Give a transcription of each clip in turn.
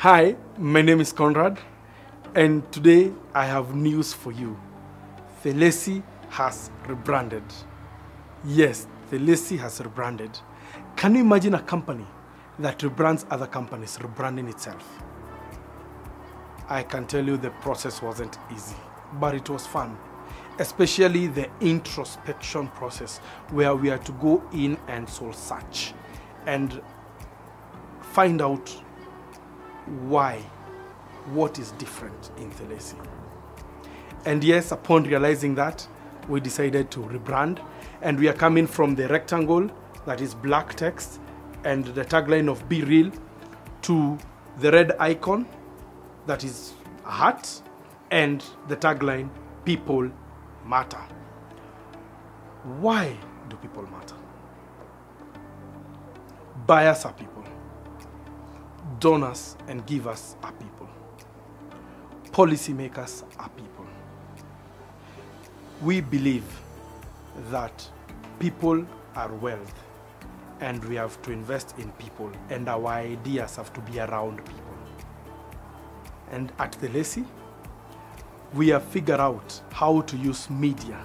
Hi, my name is Conrad, and today I have news for you. Thellesi has rebranded. Yes, Thellesi has rebranded. Can you imagine a company that rebrands other companies, rebranding itself? I can tell you the process wasn't easy, but it was fun. Especially the introspection process, where we had to go in and soul search and find out why, what is different in Thellesi. And yes, upon realizing that, we decided to rebrand, and we are coming from the rectangle that is black text and the tagline of Be Real to the red icon that is a heart and the tagline People Matter. Why do people matter? Buyers are people. Donors and givers are people. Policymakers are people. We believe that people are wealth and we have to invest in people and our ideas have to be around people. And at Thellesi, we have figured out how to use media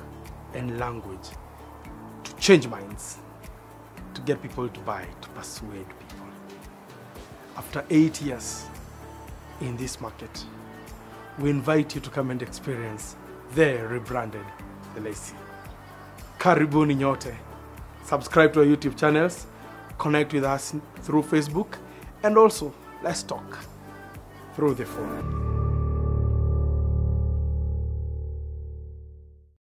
and language to change minds, to get people to buy, to persuade people. After eight years in this market, we invite you to come and experience their rebranded Lacey. Karibuni nyote. Subscribe to our YouTube channels, connect with us through Facebook, and also let's talk through the phone.